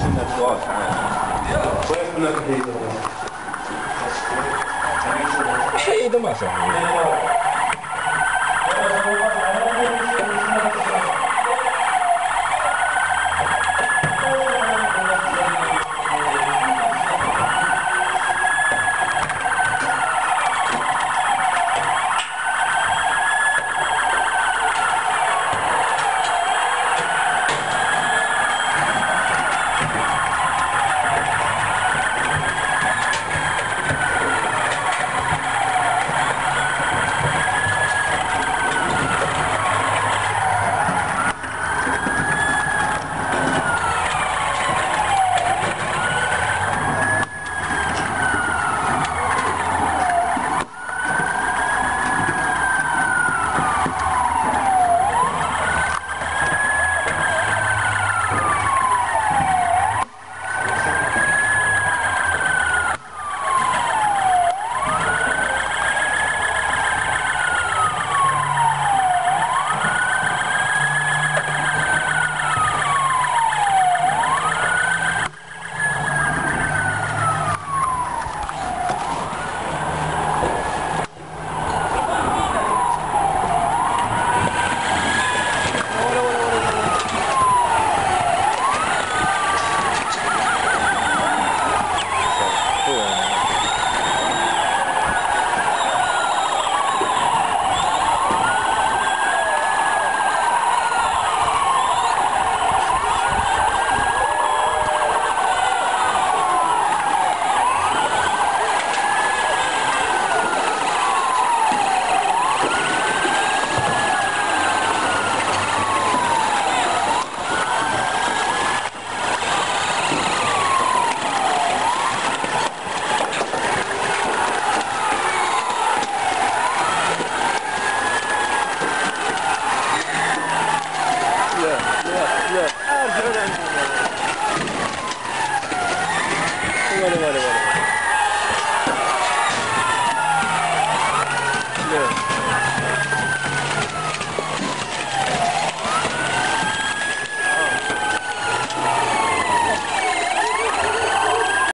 しいなと、すみなくていいと思います。Hey, the muscle.